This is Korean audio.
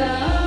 나